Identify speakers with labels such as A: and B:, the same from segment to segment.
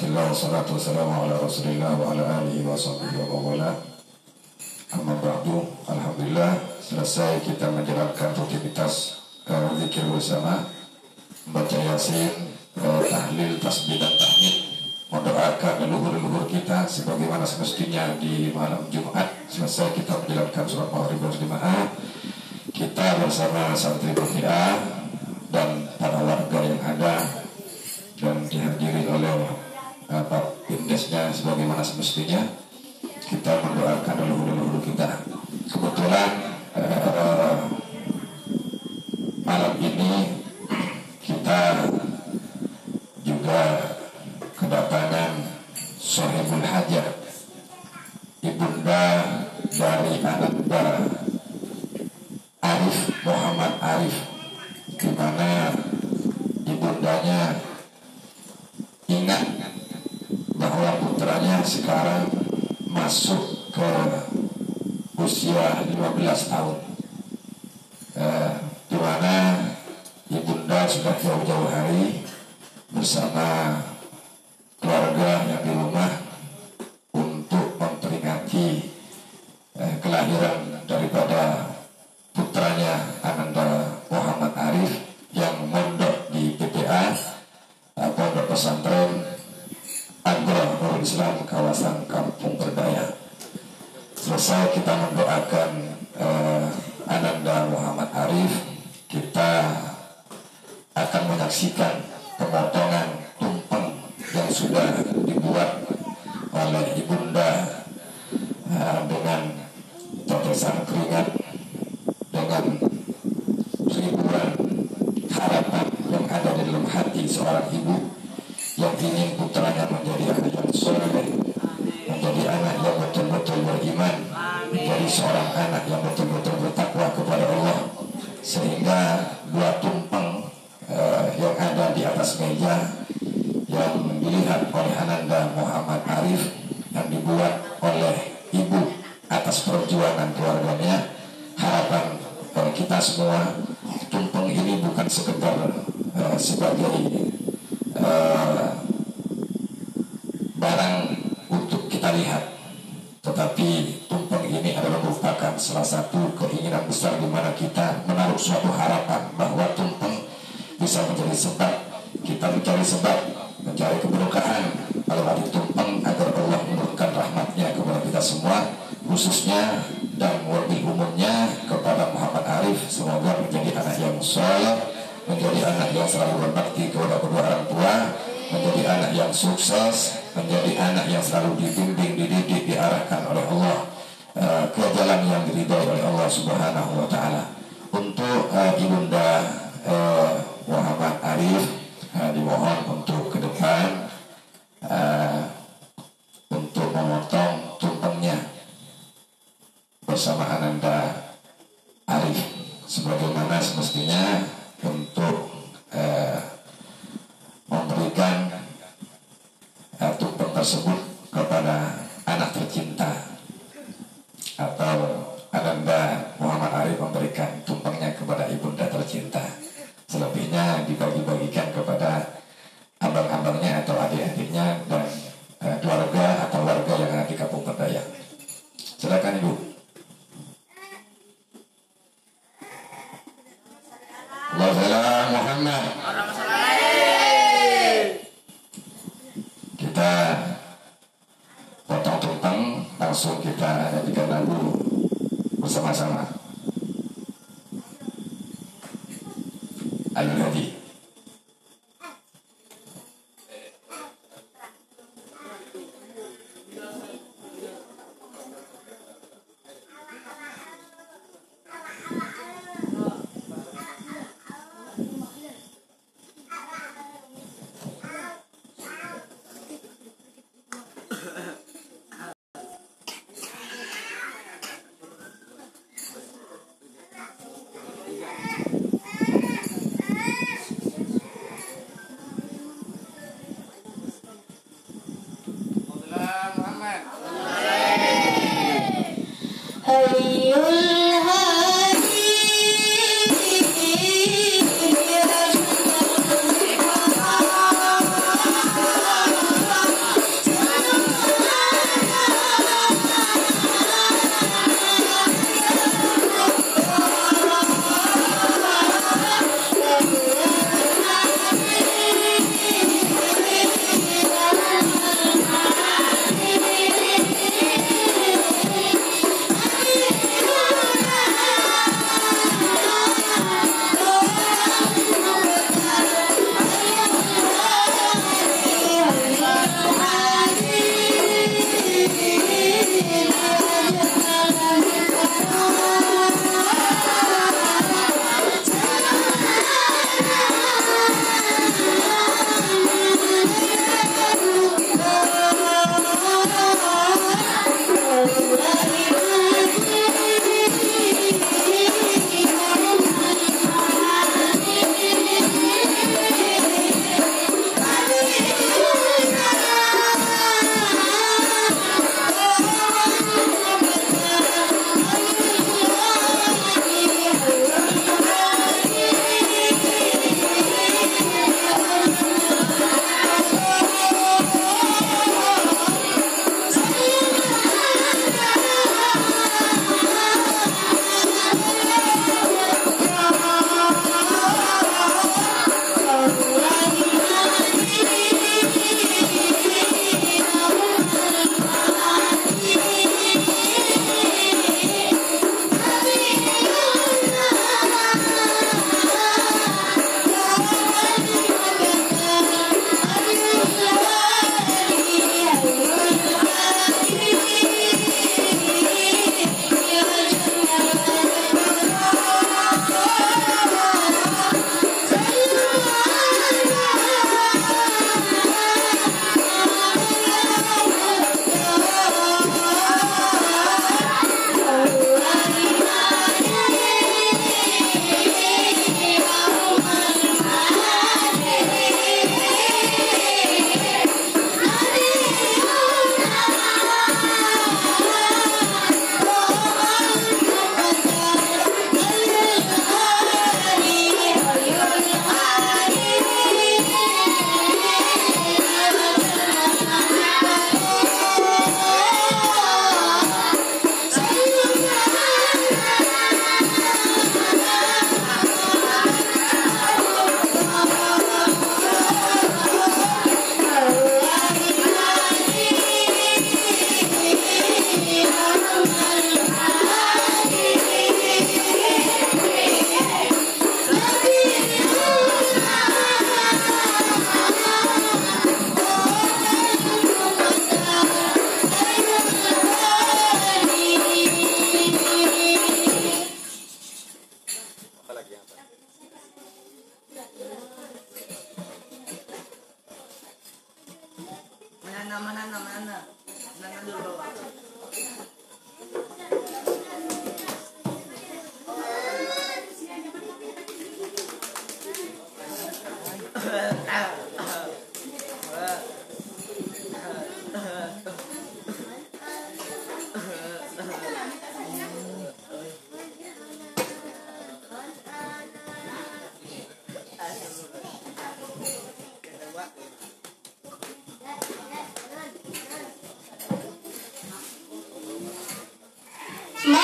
A: wa nikmatillah wassalatu wassalamu ala rasulillah wa ala alihi wa sahbihi wa mawala. Amma ba'du Alhamdulillah selesai kita menjalankan rutinitas uh, zikir bersama. Membaca yasin, uh, tahlil, tasbih dan tahmid. Mendoakan leluhur-leluhur kita sebagaimana semestinya di malam Jumat. Selesai kita menjalankan surat Maghrib berjemaah Kita bersama santri Berfi'ah dan para warga semestinya kita mendoakan leluhur-leluhur kita kebetulan uh, malam ini kita juga kedatangan Sohibul Hajat ibunda dari Ananda Arif Muhammad Arif di mana ibundanya ingat bahwa putranya sekarang masuk ke usia 15 tahun eh, di mana ibunda sudah jauh-jauh hari bersama keluarga yang di rumah untuk memperingati eh, kelahiran daripada putranya Ananda Muhammad Arif yang mondok di PPA Pondok Pesantren Nurul Islam kawasan Kampung Berdaya. Selesai kita mendoakan sehingga dua tumpeng uh, yang ada di atas meja yang dilihat oleh Ananda Muhammad Arif yang dibuat oleh ibu atas perjuangan keluarganya. Harapan uh, kita semua tumpeng ini bukan sekedar uh, sebagai uh, barang untuk kita lihat tetapi tumpeng ini adalah merupakan salah satu besar di mana kita menaruh suatu harapan bahwa tumpeng bisa menjadi sebab. Kita mencari sebab mencari keberkahan. Kalau ada tumpeng agar Allah menurunkan rahmatnya kepada kita semua khususnya dan lebih umumnya kepada Muhammad Arif. Semoga menjadi anak yang soleh menjadi anak yang selalu berbakti kepada kedua orang tua menjadi anak yang sukses menjadi anak yang selalu dibimbing dididik diarahkan oleh Allah uh, yang diridhoi oleh Allah Subhanahu wa taala. Untuk uh, ibunda uh, Muhammad Arif uh, dimohon untuk ke depan uh, untuk memotong tumpengnya bersama Ananda Arif. Sebagaimana semestinya untuk memberikan eh, tumpeng tersebut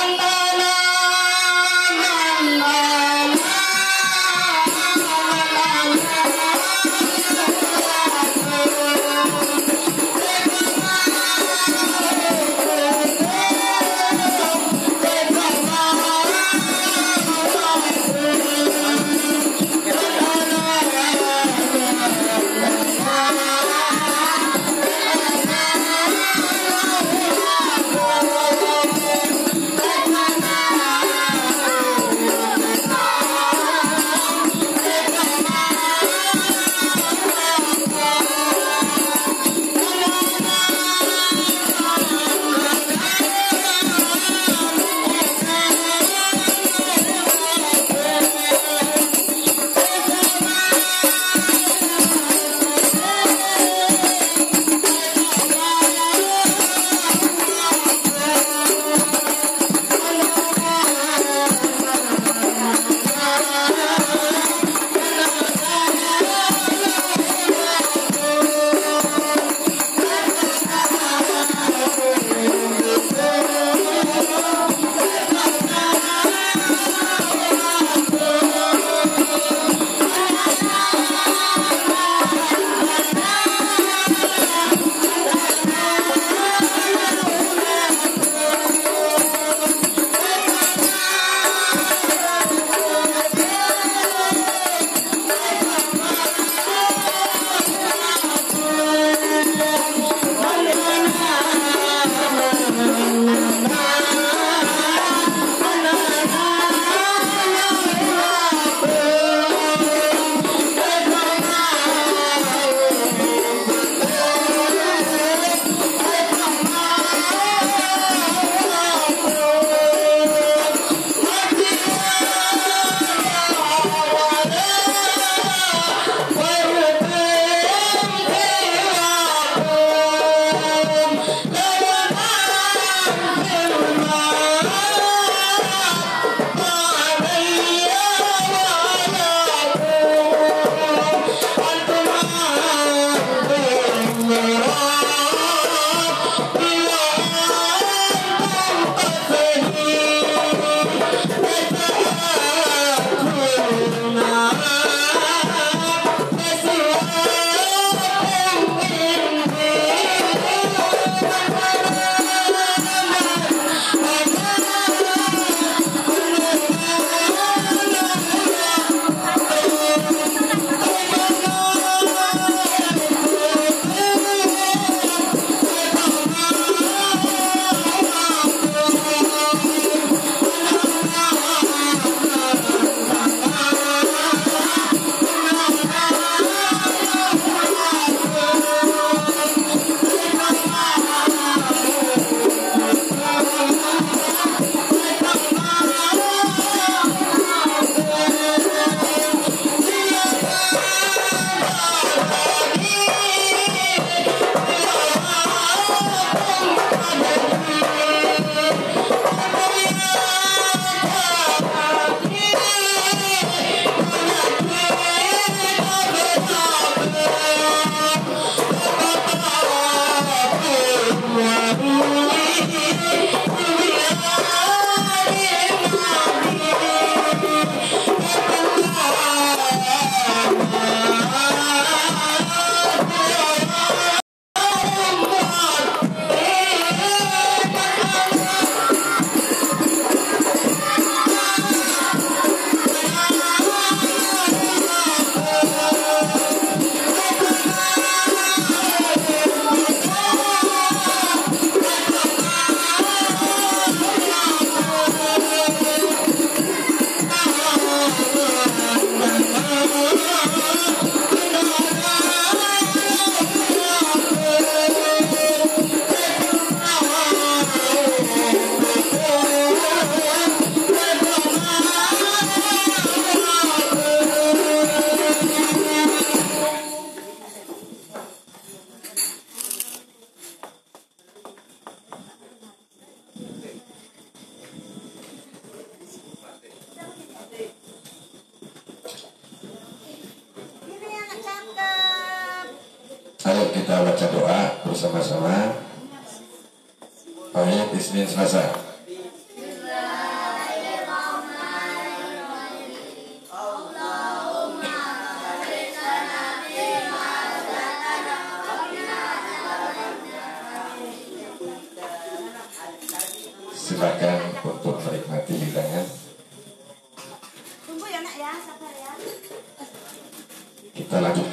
B: Allah.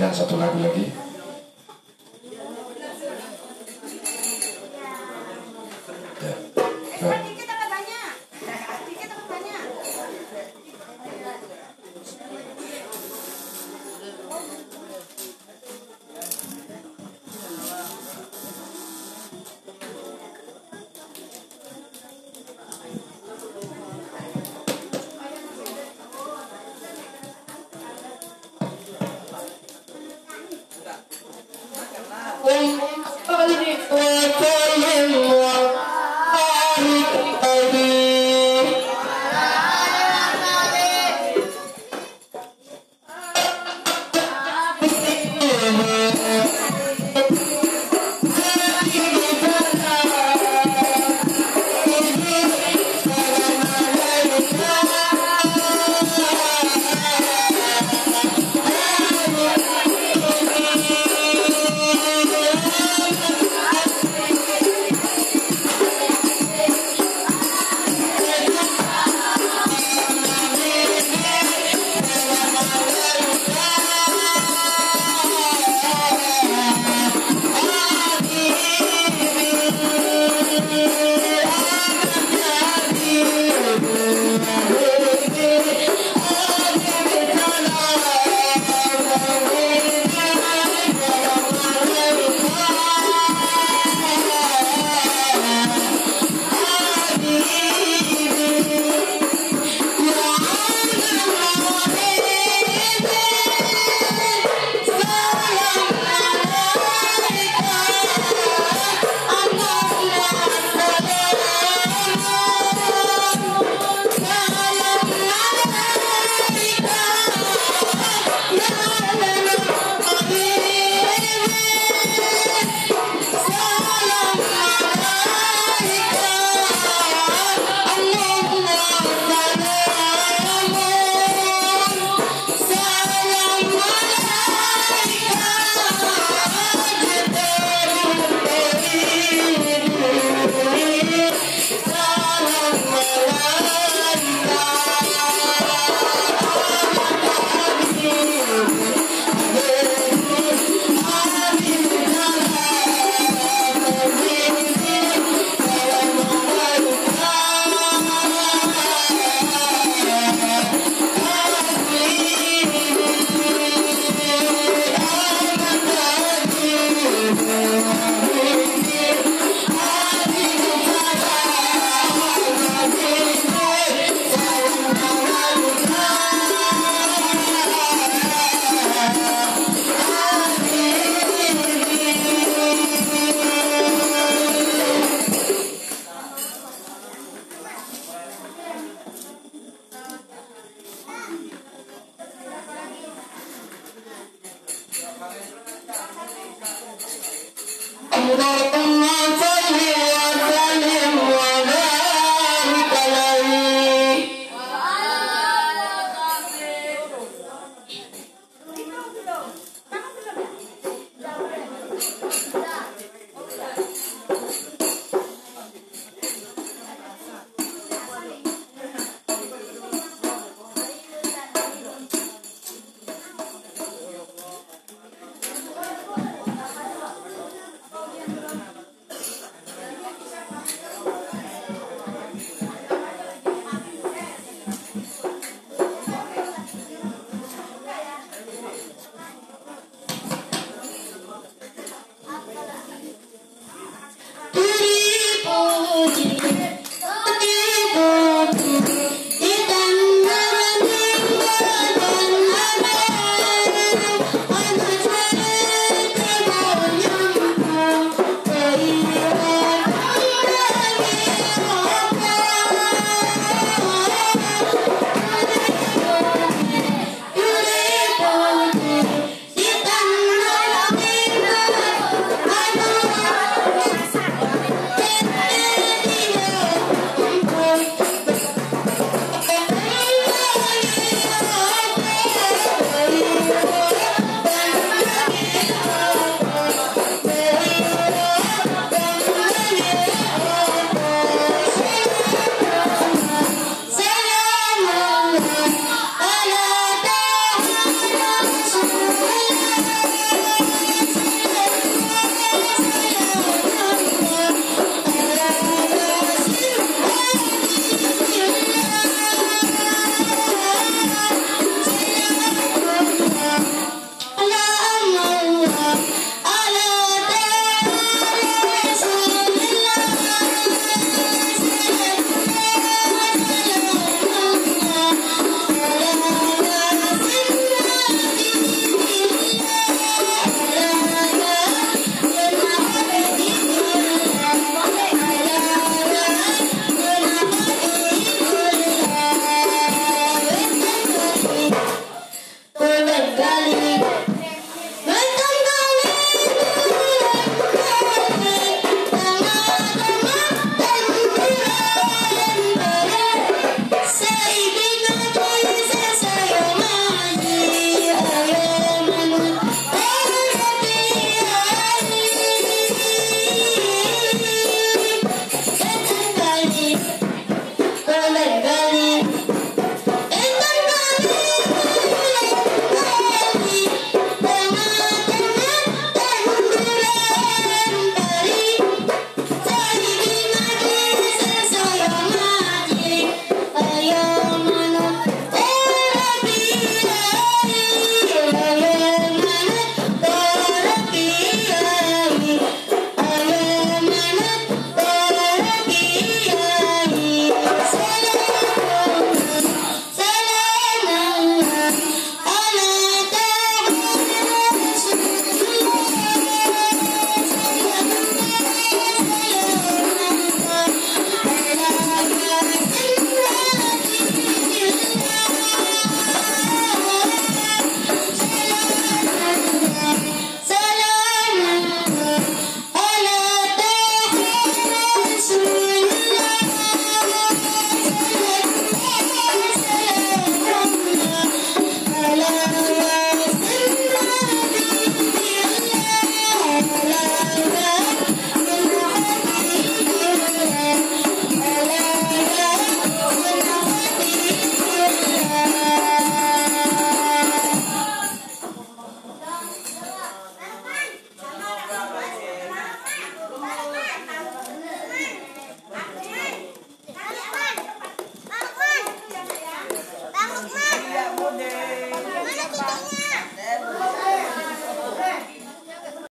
B: Lanjutkan satu lagu lagi.